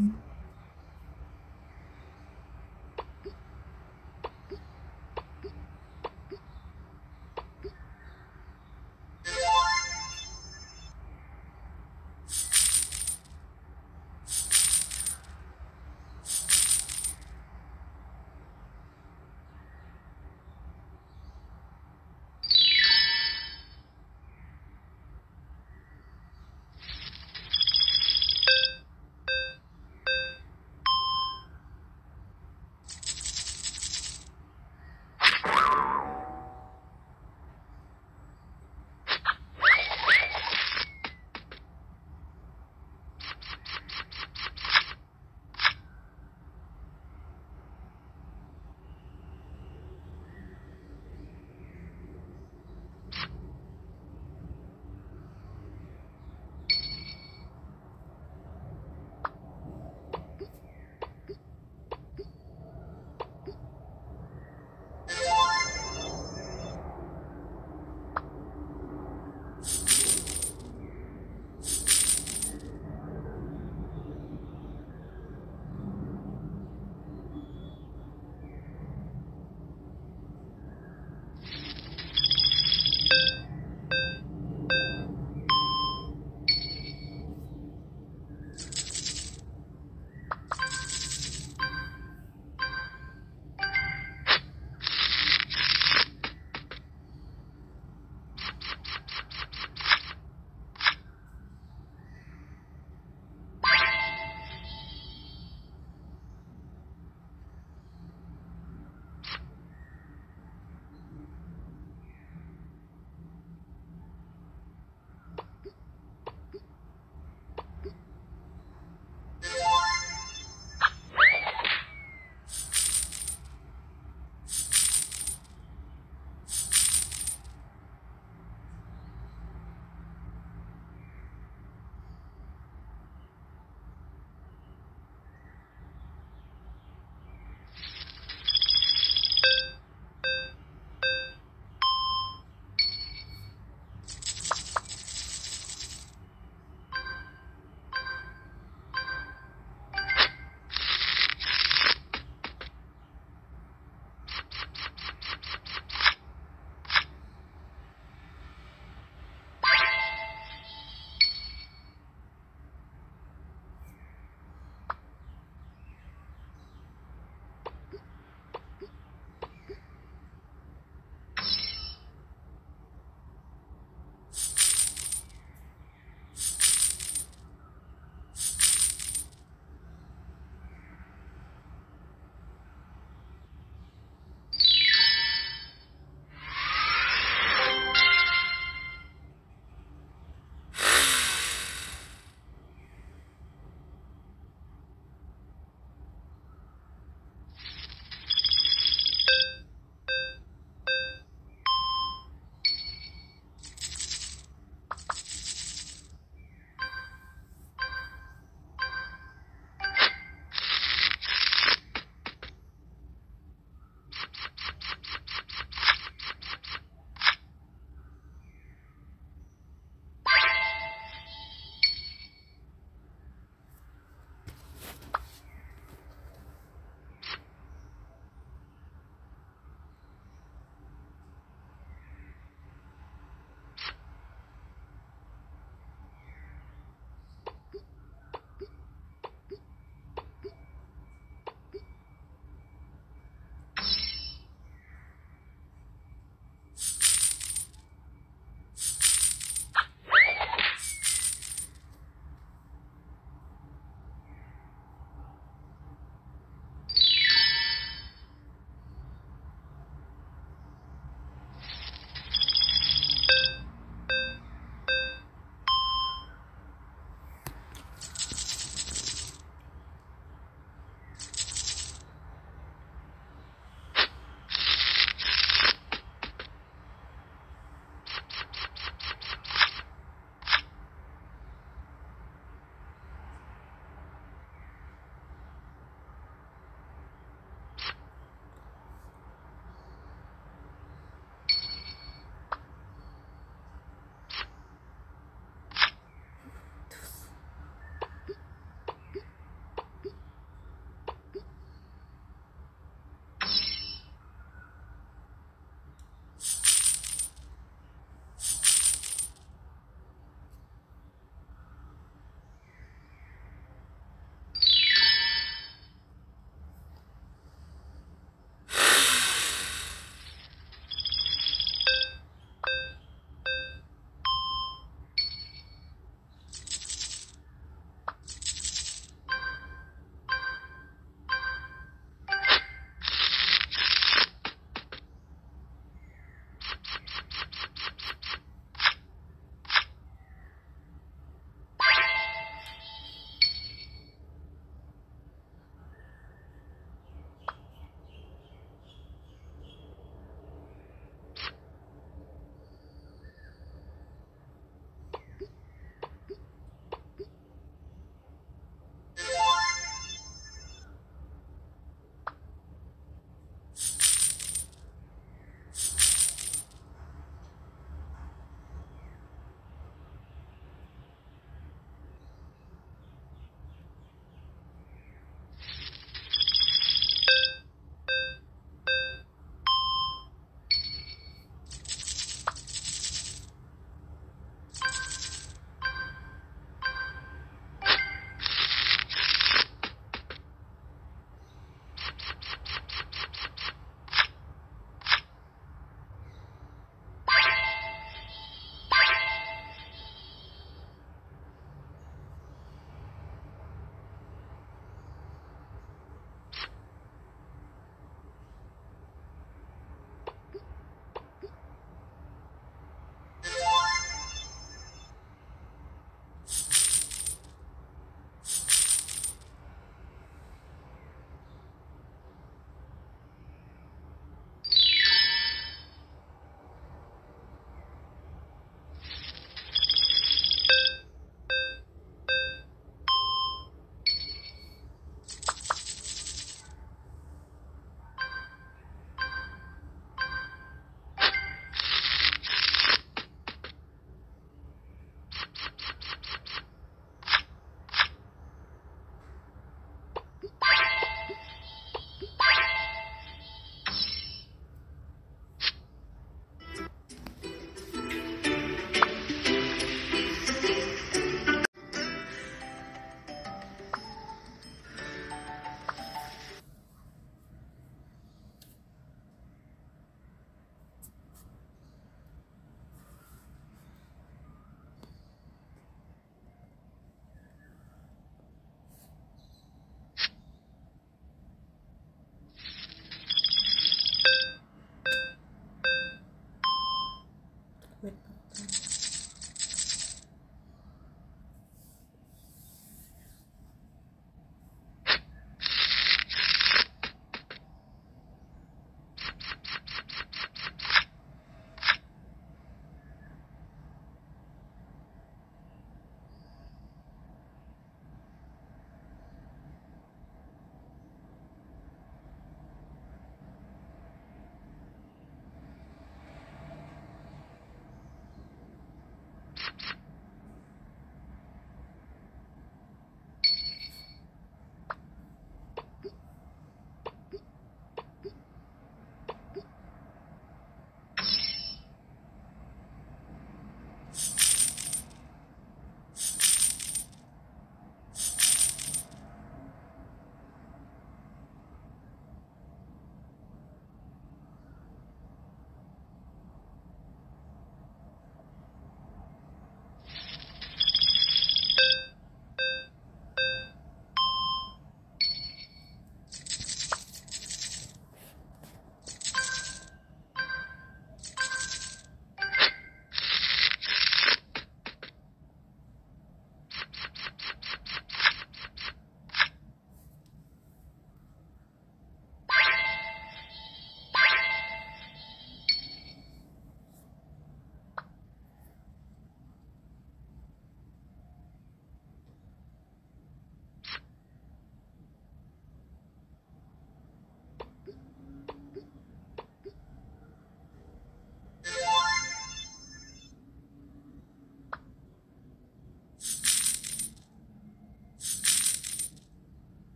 Mm-hmm.